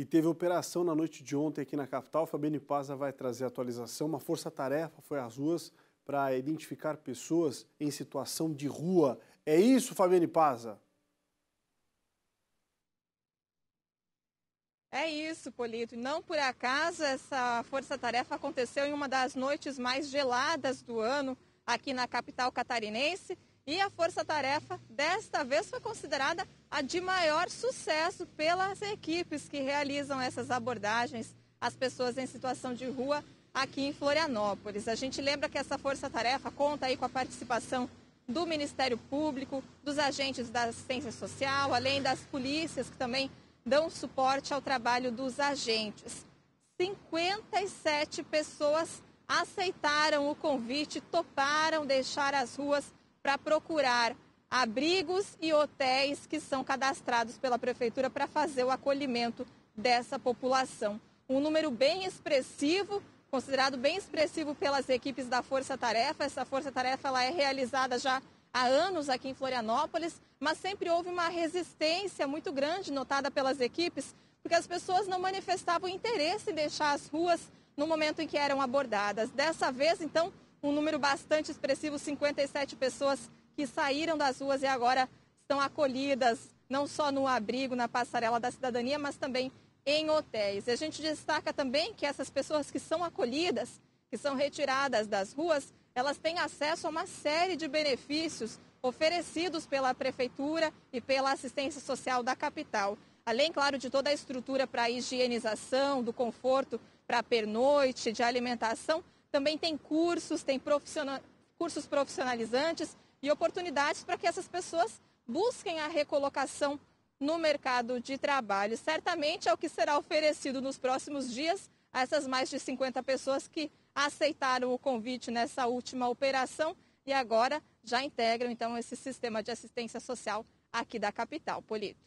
E teve operação na noite de ontem aqui na capital. Fabiane Paza vai trazer atualização. Uma força-tarefa foi às ruas para identificar pessoas em situação de rua. É isso, Fabiane Paza? É isso, Polito. Não por acaso essa força-tarefa aconteceu em uma das noites mais geladas do ano aqui na capital catarinense. E a força-tarefa desta vez foi considerada a de maior sucesso pelas equipes que realizam essas abordagens às pessoas em situação de rua aqui em Florianópolis. A gente lembra que essa força-tarefa conta aí com a participação do Ministério Público, dos agentes da assistência social, além das polícias que também dão suporte ao trabalho dos agentes. 57 pessoas aceitaram o convite, toparam deixar as ruas para procurar abrigos e hotéis que são cadastrados pela prefeitura para fazer o acolhimento dessa população. Um número bem expressivo, considerado bem expressivo pelas equipes da Força Tarefa. Essa Força Tarefa ela é realizada já há anos aqui em Florianópolis, mas sempre houve uma resistência muito grande notada pelas equipes, porque as pessoas não manifestavam interesse em deixar as ruas no momento em que eram abordadas. Dessa vez, então, um número bastante expressivo, 57 pessoas que saíram das ruas e agora estão acolhidas, não só no abrigo, na passarela da cidadania, mas também em hotéis. E a gente destaca também que essas pessoas que são acolhidas, que são retiradas das ruas, elas têm acesso a uma série de benefícios oferecidos pela prefeitura e pela assistência social da capital. Além, claro, de toda a estrutura para higienização, do conforto para pernoite, de alimentação, também tem cursos, tem profissional, cursos profissionalizantes e oportunidades para que essas pessoas busquem a recolocação no mercado de trabalho. Certamente é o que será oferecido nos próximos dias a essas mais de 50 pessoas que aceitaram o convite nessa última operação e agora já integram então esse sistema de assistência social aqui da capital, Polito.